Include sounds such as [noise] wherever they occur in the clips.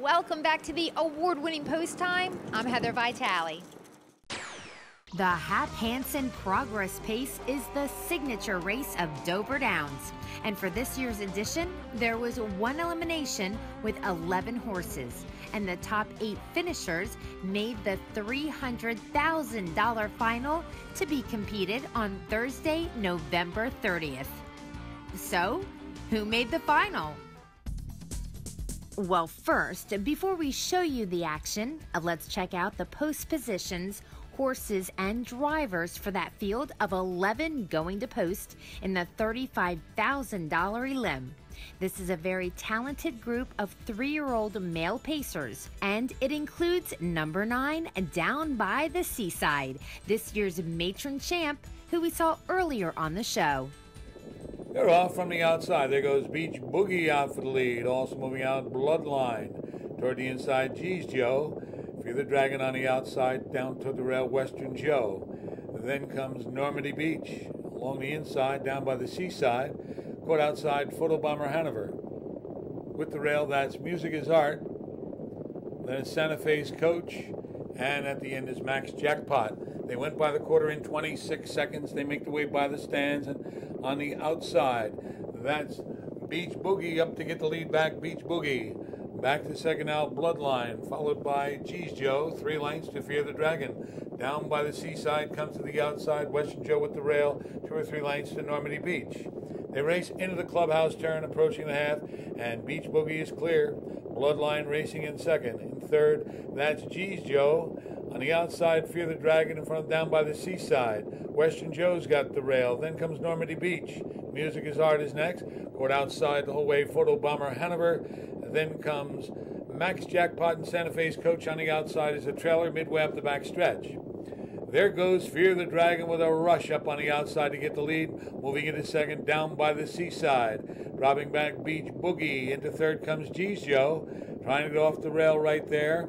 Welcome back to the award winning post time. I'm Heather Vitale. The Hap Hansen Progress Pace is the signature race of Dover Downs. And for this year's edition, there was one elimination with 11 horses. And the top eight finishers made the $300,000 final to be competed on Thursday, November 30th. So, who made the final? Well, first, before we show you the action, uh, let's check out the post positions horses, and drivers for that field of 11 going to post in the $35,000 elim. This is a very talented group of three year old male pacers, and it includes number nine down by the seaside, this year's matron champ, who we saw earlier on the show. They're off from the outside. There goes Beach Boogie out for the lead. Also moving out Bloodline. Toward the inside, Geez Joe. Fear the Dragon on the outside, down to the rail, Western Joe. Then comes Normandy Beach. Along the inside, down by the seaside, caught outside Photo Bomber Hanover. With the rail, that's Music is Art. Then it's Santa Fe's Coach. And at the end is Max Jackpot. They went by the quarter in 26 seconds. They make the way by the stands. And on the outside, that's Beach Boogie up to get the lead back. Beach Boogie. Back to second out, Bloodline, followed by Geez Joe, three lengths to Fear the Dragon. Down by the seaside, comes to the outside, Western Joe with the rail, two or three lengths to Normandy Beach. They race into the clubhouse turn, approaching the half, and Beach Boogie is clear. Bloodline racing in second. In third, that's Geez Joe. On the outside, Fear the Dragon in front, down by the seaside. Western Joe's got the rail. Then comes Normandy Beach. Music is Art is next. Court outside the whole way, Photo Bomber Hanover. Then comes Max Jackpot and Santa Fe's coach on the outside is a trailer midway up the back stretch. There goes Fear the Dragon with a rush up on the outside to get the lead. Moving into second, down by the seaside. Dropping back Beach Boogie. Into third comes Joe. Trying to get off the rail right there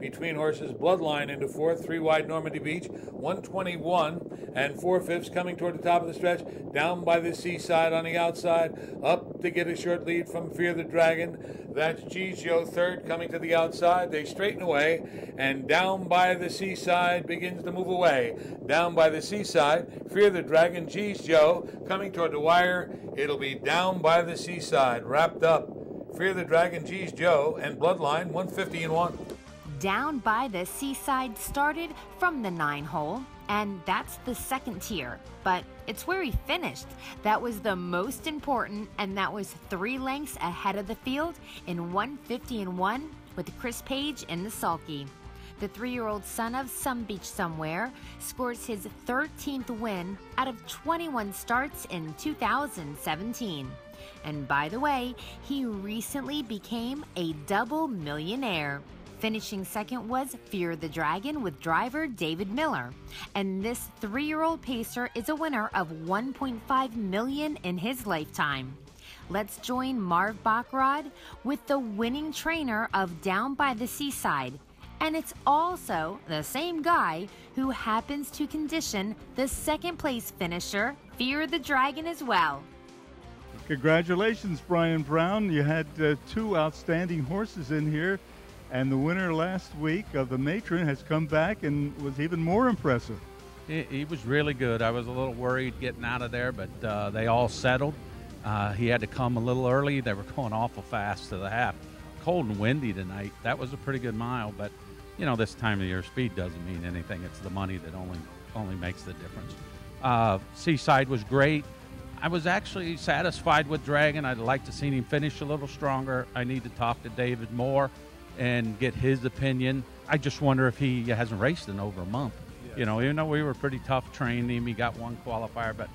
between horses Bloodline into fourth, three wide Normandy Beach, 121 and four fifths coming toward the top of the stretch, down by the seaside on the outside, up to get a short lead from Fear the Dragon. That's Geez Joe third coming to the outside. They straighten away and down by the seaside begins to move away. Down by the seaside, Fear the Dragon, Geez Joe coming toward the wire. It'll be down by the seaside, wrapped up. Fear the Dragon, Geez Joe, and Bloodline, 150 and 1 down by the seaside started from the nine hole, and that's the second tier. But it's where he finished. That was the most important, and that was three lengths ahead of the field in 150 and 1 with Chris Page in the sulky. The three year old son of Some Beach Somewhere scores his 13th win out of 21 starts in 2017. And by the way, he recently became a double millionaire. Finishing second was Fear the Dragon with driver David Miller. And this three year old pacer is a winner of 1.5 million in his lifetime. Let's join Marv Bachrad with the winning trainer of Down by the Seaside. And it's also the same guy who happens to condition the second place finisher, Fear the Dragon, as well. Congratulations, Brian Brown. You had uh, two outstanding horses in here and the winner last week of the matron has come back and was even more impressive. He, he was really good. I was a little worried getting out of there, but uh, they all settled. Uh, he had to come a little early. They were [laughs] going awful fast to the half. Cold and windy tonight. That was a pretty good mile, but you know this time of year, speed doesn't mean anything. It's the money that only only makes the difference. Uh, Seaside was great. I was actually satisfied with Dragon. I'd like to see him finish a little stronger. I need to talk to David more and get his opinion. I just wonder if he hasn't raced in over a month. You know, even though we were pretty tough training him, he got one qualifier, but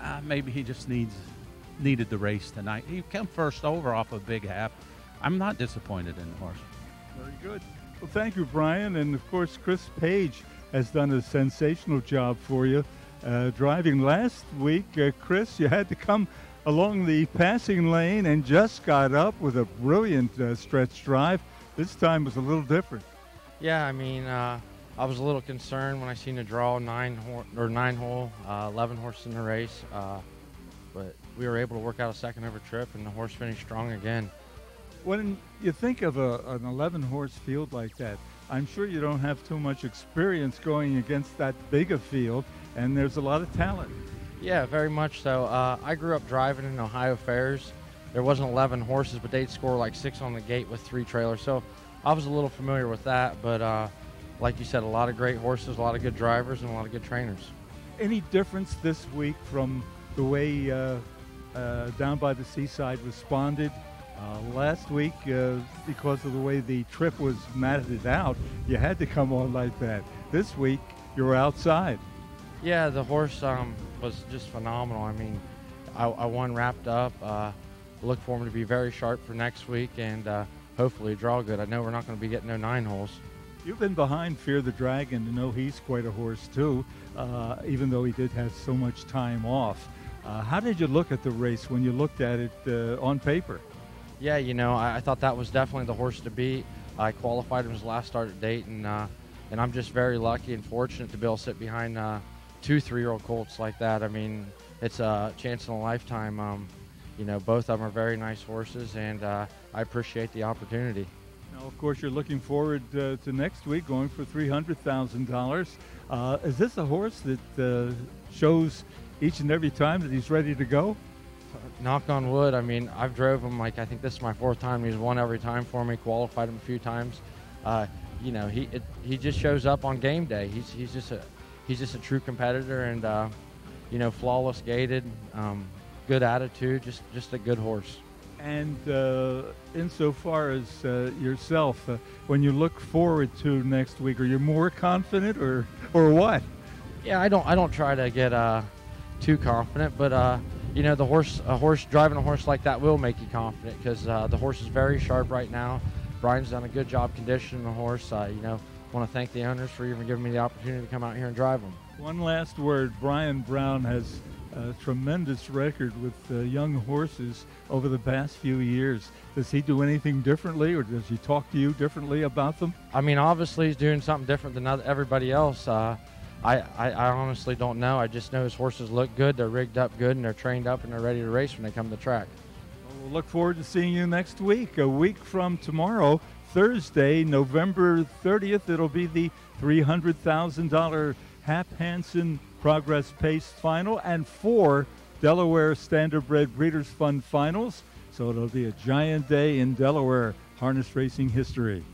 uh, maybe he just needs needed the race tonight. He came first over off a big half. I'm not disappointed in the horse. Very good. Well, thank you, Brian, and of course, Chris Page has done a sensational job for you. Uh, driving last week, uh, Chris, you had to come along the passing lane and just got up with a brilliant uh, stretch drive. This time was a little different. Yeah, I mean, uh, I was a little concerned when I seen the draw nine or nine hole, uh, eleven horses in the race, uh, but we were able to work out a second over trip, and the horse finished strong again. When you think of a, an 11 horse field like that, I'm sure you don't have too much experience going against that big a field, and there's a lot of talent. Yeah, very much so. Uh, I grew up driving in Ohio fairs. There wasn't 11 horses, but they'd score like six on the gate with three trailers. So I was a little familiar with that. But uh, like you said, a lot of great horses, a lot of good drivers, and a lot of good trainers. Any difference this week from the way uh, uh Down by the Seaside responded uh, last week, uh, because of the way the trip was matted out, you had to come on like that. This week, you were outside. Yeah, the horse um, was just phenomenal. I mean, I, I won wrapped up. Look for him to be very sharp for next week and uh, hopefully draw good. I know we're not going to be getting no nine holes. You've been behind Fear the Dragon to know he's quite a horse too, uh, even though he did have so much time off. Uh, how did you look at the race when you looked at it uh, on paper? Yeah, you know, I, I, thought that was definitely the horse to beat. I qualified him his last start at Dayton, uh, and I'm just very lucky and fortunate to be able to sit behind uh, two three-year-old colts like that. I mean, it's a chance in a lifetime. Um, you know, both of them are very nice horses, and uh, I appreciate the opportunity. Now, of course, you're looking forward uh, to next week going for $300,000. Uh, is this a horse that uh, shows each and every time that he's ready to go? knock on wood. I mean, I've drove him like I think this is my fourth time. He's won every time for me. Qualified him a few times. Uh, you know, he it, he just shows up on game day. He's he's just a he's just a true competitor and uh, you know flawless gaited, um, good attitude, just just a good horse. And uh, insofar as uh, yourself, uh, when you look forward to next week, are you more confident or or what? Yeah, I don't I don't try to get uh, too confident, but uh, you know the horse a horse driving a horse like that will make you confident because uh, the horse is very sharp right now. Brian's done a good job conditioning the horse. You know, want to thank the owners for even giving me the opportunity to come out here and drive them. One last word: Brian Brown has a tremendous record with uh, young horses over the past few years. Does he do anything differently, or does he talk to you differently about them? I mean, obviously he's doing something different than everybody else. Uh, I, I, I, honestly don't know. I just know his horses look good. They're rigged up good and they're trained up and they're ready to race when they come to the track. Well, we'll look forward to seeing you next week. A week from tomorrow, Thursday, November 30th, it'll be the $300,000 Hap Hansen Progress Pace Final and four Delaware Standardbred Breeders' Fund Finals. So it'll be a giant day in Delaware harness racing history.